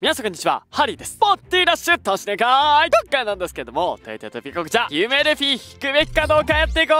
皆さんこんにちは、ハリーです。ポッティラッシュ、年でかーい今回なんですけども、トヨタとピコクチャ、夢レフィ引くべきかどうかやっていこ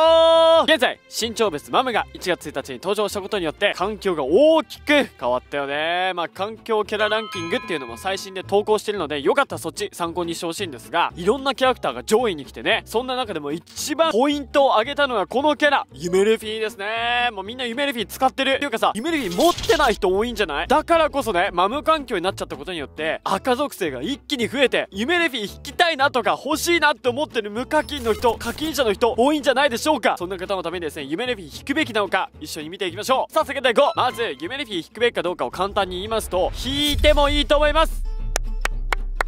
う現在、新潮別マムが1月1日に登場したことによって、環境が大きく変わったよね。まあ、環境キャラランキングっていうのも最新で投稿してるので、よかったらそっち参考にしてほしいんですが、いろんなキャラクターが上位に来てね、そんな中でも一番ポイントを上げたのがこのキャラ、夢レフィですね。もうみんな夢レフィ使ってる。っていうかさ、夢レフィ持ってない人多いんじゃない？だからこそね、マム環境になっちゃったことによって、赤属性が一気に増えて夢レフィ引きたいなとか欲しいなって思ってる無課金の人課金者の人多いんじゃないでしょうか。そんな方のためにですね夢レフィ引くべきなのか一緒に見ていきましょう。さあそれでいこうまず夢レフィ引くべきかどうかを簡単に言いますと引いてもいいと思います。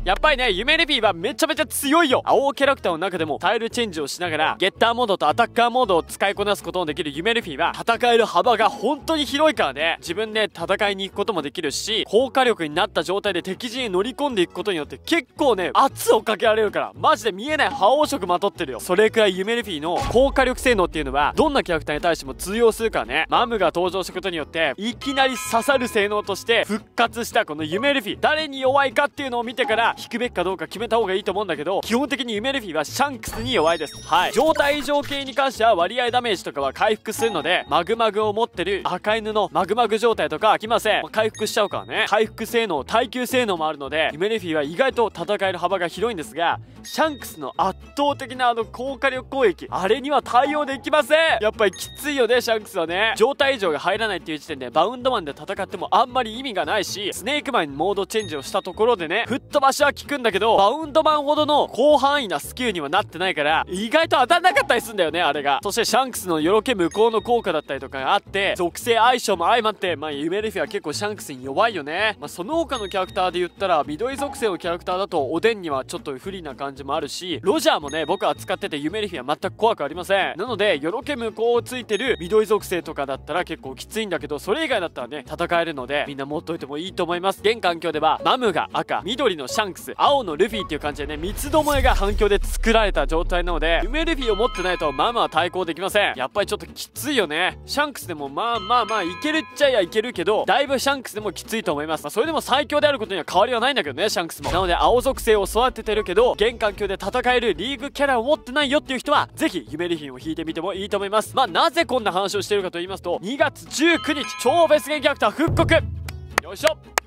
やっぱりね、夢レピーはめちゃめちゃ強いよ。青キャラクターの中でもタイルチェンジをしながら、ゲッターモードとアタッカーモードを使いこなすことのできる夢レピーは、戦える幅が本当に広いからね、自分で戦いに行くこともできるし、効果力になった状態で敵陣に乗り込んでいくことによって結構ね、圧をかけられるから、マジで見えない覇王色まとってるよ。それくらい夢レピーの効果力性能っていうのは、どんなキャラクターに対しても通用するからね、マムが登場したことによって、いきなり刺さる性能として復活したこの夢ルフィ誰に弱いかっていうのを見てから引くべきかどうか決めた方がいいと思うんだけど基本的に夢ルフィはシャンクスに弱いです。はい。状態異常系に関しては割合ダメージとかは回復するのでマグマグを持ってる赤犬のマグマグ状態とか効きません、まあ、回復しちゃうからね。回復性能耐久性能もあるので夢ルフィは意外と戦える幅が広いんですがシャンクスの圧倒的なあの高火力攻撃あれには対応できません。やっぱりきついよねシャンクスはね。状態異常が入らないっていう時点でバウンドマンで戦ってもあんまり意味がないしスネークマンにモードチェンジをしたところでね吹っ飛ばしは効くんだけどバウンドマンほどの広範囲なスキルにはなってないから意外と当たんなかったりすんだよねあれが。そしてシャンクスのよろけ無効の効果だったりとかがあって属性相性も相まってまあ夢ルフィは結構シャンクスに弱いよね。まあその他のキャラクターで言ったら緑属性のキャラクターだとおでんにはちょっと不利な感じもあるしロジャーもね僕は使ってて夢ルフィは全く怖くありません。なのでよろけ無効をついてる緑属性とかだったら結構きついんだけどそれ以外だったらね戦えるのでみんな持っといてもいいと思います。現環境ではマムが赤緑のシャンクス青のルフィっていう感じでね三つどもえが環境で作られた状態なので夢ルフィを持ってないとマムは対抗できません。やっぱりちょっときついよね。シャンクスでもまあまあまあいけるっちゃいやいけるけどだいぶシャンクスでもきついと思います、まあ、それでも最強であることには変わりはないんだけどねシャンクスも。なので青属性を育ててるけど現環境で戦えるリーグキャラを持ってないよっていう人はぜひ夢ルフィを引いてみてもいいと思います。まあなぜこんな話をしてるかと言いますと2月19日超別ゲンキャラクター復刻。よいしょ。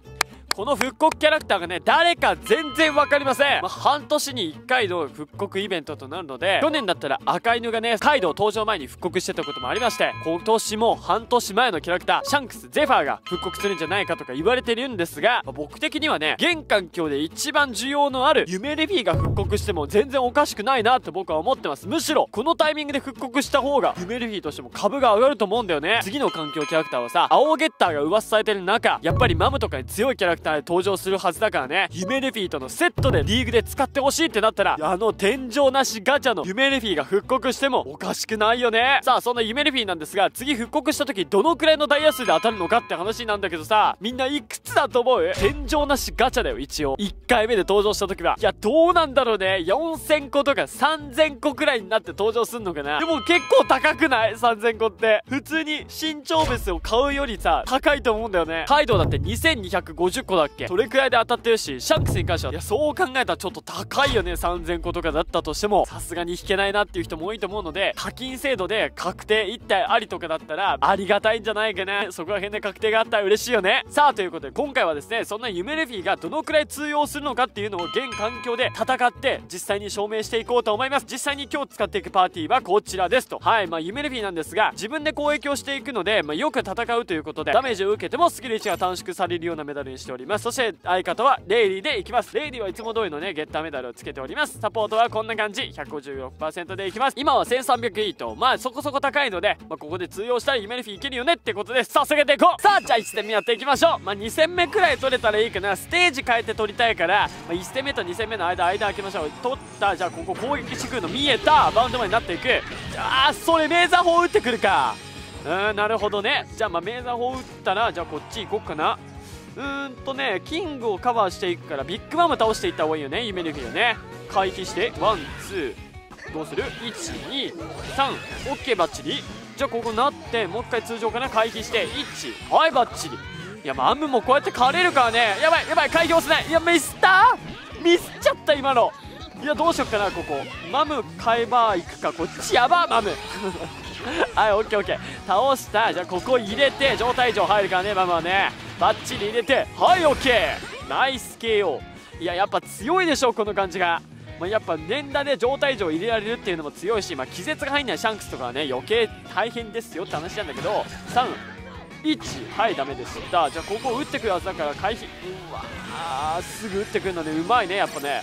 この復刻キャラクターがね、誰か全然わかりません。まあ、半年に1回の復刻イベントとなるので、去年だったら赤犬がね、カイドウ登場前に復刻してたこともありまして、今年も半年前のキャラクター、シャンクス、ゼファーが復刻するんじゃないかとか言われてるんですが、まあ、僕的にはね、現環境で一番需要のある夢レフィーが復刻しても全然おかしくないなと僕は思ってます。むしろ、このタイミングで復刻した方が、夢レフィーとしても株が上がると思うんだよね。次の環境キャラクターはさ、青ゲッターが噂されてる中、やっぱりマムとかに強いキャラクターで登場するはずだからね。夢レフィーとのセットでリーグで使ってほしいってなったらあの天井なしガチャの夢レフィーが復刻してもおかしくないよね。さあそんな夢レフィーなんですが次復刻した時どのくらいのダイヤ数で当たるのかって話なんだけどさみんないくつだと思う？天井なしガチャだよ一応。1回目で登場した時は。いやどうなんだろうね。4000個とか3000個くらいになって登場すんのかな。でも結構高くない ?3000 個って。普通に新超別を買うよりさ高いと思うんだよね。カイドウだって2250個だっけ？それくらいで当たってるしシャンクスに関してはいやそう考えたらちょっと高いよね3000個とかだったとしても。さすがに引けないなっていう人も多いと思うので課金制度で確定1体ありとかだったらありがたいんじゃないかなそこら辺で確定があったら嬉しいよね。さあということで今回はですねそんな夢レフィがどのくらい通用するのかっていうのを現環境で戦って実際に証明していこうと思います。実際に今日使っていくパーティーはこちらですと。はいまあ夢レフィなんですが自分で攻撃をしていくので、まあ、よく戦うということでダメージを受けてもスキル1が短縮されるようなメダルにしております。ります。そして相方はレイリーでいきます。レイリーはいつも通りのねゲッターメダルをつけております。サポートはこんな感じ。156%でいきます。今は1300イートまあそこそこ高いので、まあ、ここで通用したら夢ルフィいけるよねってことです。さあ下げていこう。さあじゃあ1戦目やっていきましょう。まあ2戦目くらい取れたらいいかな。ステージ変えて取りたいから、まあ、1戦目と2戦目の間間開けましょう。取ったじゃあここ攻撃してくるの見えた。バウンドまでなっていく。ああそれメーザー砲打ってくるか。うんなるほどね。じゃあまあメーザー砲打ったらじゃあこっち行こっかな。うーんとねキングをカバーしていくからビッグマム倒していった方がいいよね夢抜きでね。回避してワンツー。どうする ?123 オッケーバッチリ。じゃあここなってもう一回通常かな？回避して1はいバッチリ。いやマムもこうやって枯れるからね。やばいやばい開業せない。いやミスったミスっちゃった今の。いやどうしよっかなここ。マム買えば行くか。こっちやばマム。はいオッケーオッケー。倒した。じゃあここ入れて状態上入るからねマムはね。バッチリ入れてはいオッケーナイス KO いややっぱ強いでしょこの感じが。まあ、やっぱ連打で状態上入れられるっていうのも強いし、まあ、気絶が入んないシャンクスとかはね余計大変ですよって話なんだけど3 1はいダメでしたじゃあここ打ってくるはずだから回避。うわすぐ打ってくるのでうまいねやっぱね。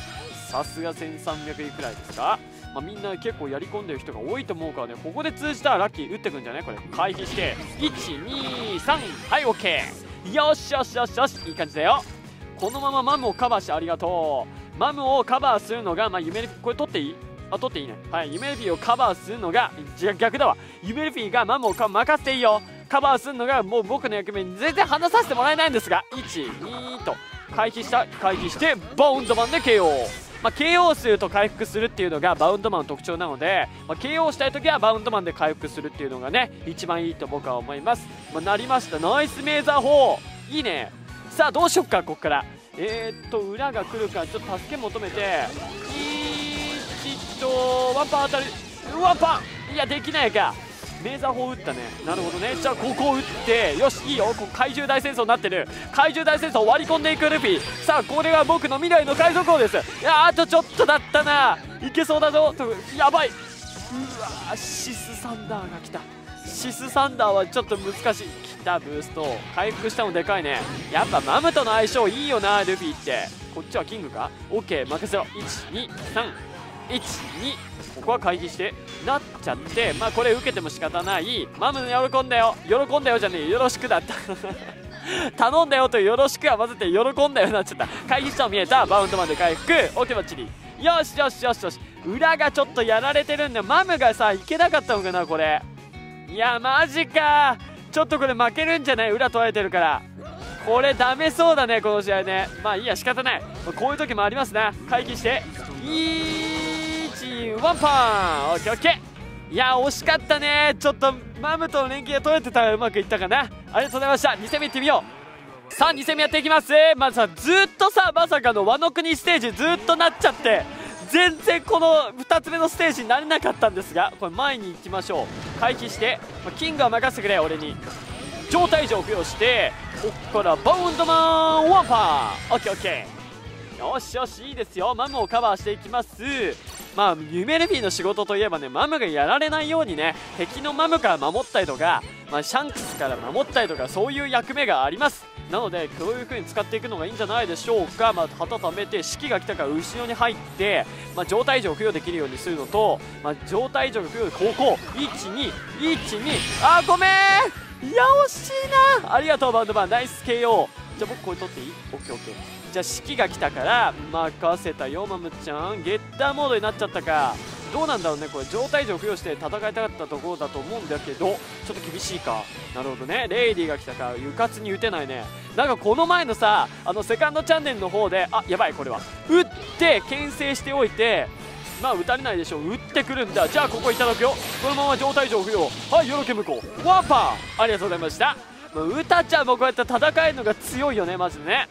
さすが1300いくらいですか。まあ、みんな結構やり込んでる人が多いと思うからねここで通じたらラッキー打ってくんじゃないこれ。回避して123はい OK よしよしよしよしいい感じだよ。このままマムをカバーしてありがとう。マムをカバーするのが、まあ、夢これ取っていい？あ取っていいね。はい夢ルフィをカバーするのが逆だわ。夢ルフィがマムを任せていいよ。カバーするのがもう僕の役目に全然話させてもらえないんですが12と回避した。回避してバウンドマンで KO まあ、KO すると回復するっていうのがバウンドマンの特徴なので、まあ、KO したい時はバウンドマンで回復するっていうのがね一番いいと僕は思います、まあ、なりました。ナイスメーザー4いいね。さあどうしよっかここから。えー、っと裏が来るからちょっと助け求めて。1とワンパン当たる。ワンパン。いやできないか。メーザー砲撃ったね。なるほどね。じゃあここを撃ってよしいいよ。ここ怪獣大戦争になってる。怪獣大戦争を割り込んでいくルフィ。さあこれが僕の未来の海賊王です。いやあとちょっとだったな。いけそうだぞ。やばい。うわシスサンダーが来た。シスサンダーはちょっと難しい。来たブースト。回復したのでかいね。やっぱマムとの相性いいよなルフィって。こっちはキングか ?OK 任せろ12ここは回避してなっちゃってまあこれ受けても仕方ない。マム喜んだよ。喜んだよじゃねえ。よろしくだった。頼んだよとよろしくは混ぜて喜んだよなっちゃった。回避したの見えた。バウンドまで回復。OK バッチリ。よしよしよしよし。裏がちょっとやられてるんでマムがさいけなかったのかなこれ。いやマジか。ちょっとこれ負けるんじゃない？裏取られてるから。これダメそうだねこの試合ね。まあいいや仕方ない。こういう時もありますな。回避して。いいワンパン。オッケーオッケー。いや惜しかったね。ちょっとマムとの連携が取れてたらうまくいったかな。ありがとうございました。2戦目いってみよう。さあ2戦目やっていきます。まずさずっとさまさかの和の国ステージずっとなっちゃって全然この2つ目のステージになれなかったんですがこれ前に行きましょう。回避して、キングは任せてくれ俺に。状態上付与してこっからバウンドマンワンパン。オッケーオッケー。よしよしいいですよ。マムをカバーしていきます。まあ夢ルフィの仕事といえばねマムがやられないようにね敵のマムから守ったりとか、まあ、シャンクスから守ったりとかそういう役目があります。なのでこういう風に使っていくのがいいんじゃないでしょうか、まあ、旗貯めて士気が来たから後ろに入って、まあ、状態上付与できるようにするのと、まあ、状態上付与ここ1212あごめん！いや惜しいな！ありがとうバンドバーナイス KO じゃあ僕これ取っていい ?OKOK じゃあ式が来たから任せたよマムちゃん。ゲッターモードになっちゃったか。どうなんだろうねこれ。状態上付与して戦いたかったところだと思うんだけどちょっと厳しいか。なるほどね。レイディーが来たか。うかつに打てないね。なんかこの前のさあのセカンドチャンネルの方であやばいこれは。打って牽制しておいてまあ打たれないでしょう。打ってくるんだ。じゃあここいただくよ。このまま状態上付与はいよろけ向こ。うワーパー。ありがとうございました。ウタちゃんもこうやって戦えるのが強いよねまずね。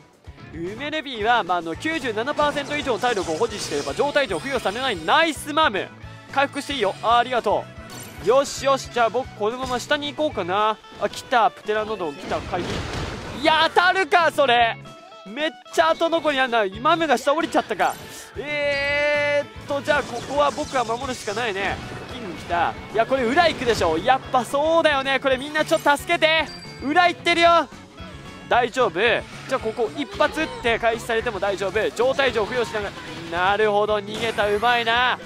ウメレビーは、まあ、あの97%以上の体力を保持していれば状態上付与されない。ナイスマム。回復していいよ。ありがとう。よしよしじゃあ僕このまま下に行こうかな。あ来た。プテラノドン来た。回避いや当たるかそれ。めっちゃ後残りなんだマムが下降りちゃったか。えーっとじゃあここは僕は守るしかないね。キング来た。いやこれ裏行くでしょ。やっぱそうだよね。これみんなちょっと助けて。裏行ってるよ。大丈夫。じゃあここ一発って開始されても大丈夫。状態上付与しながら。なるほど。逃げた。うまいな。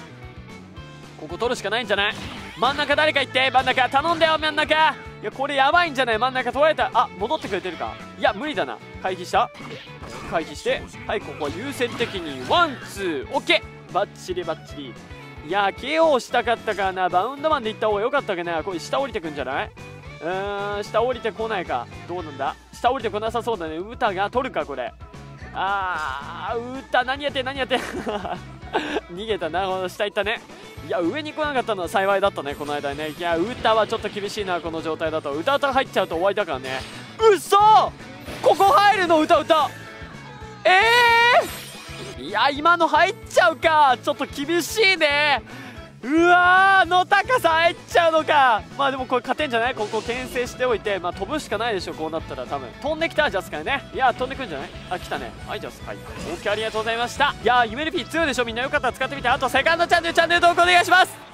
ここ取るしかないんじゃない？真ん中誰か行って。真ん中。頼んだよ真ん中。いやこれやばいんじゃない？真ん中取られた。あ戻ってくれてるか。いや無理だな。回避した。回避して。はいここは優先的に。ワンツーオッケー。バッチリバッチリ。いや KO したかったからな。バウンドマンで行った方が良かったけどな。これ下降りてくんじゃない？うーん下降りてこないか。どうなんだ？下降りてこなさそうだね。歌が取るかこれ。あー歌何やって何やって 逃げたなるほど下行ったね。いや上に来なかったのは幸いだったねこの間ね。いや歌はちょっと厳しいなこの状態だと。歌と入っちゃうと終わりだからね。うそここ入るの？歌歌。ええー、いや今の入っちゃうか。ちょっと厳しいね。うわーの高さ入っちゃうのか。まあでもこれ勝てんじゃない？ここ牽制しておいて。まあ飛ぶしかないでしょこうなったら多分。飛んできたジャスカやね。いや飛んでくんじゃない？あ来たね。はいジャスはい。OK ありがとうございました。いやー夢ルピー強いでしょ。みんなよかったら使ってみて。あとセカンドチャンネルチャンネル登録お願いします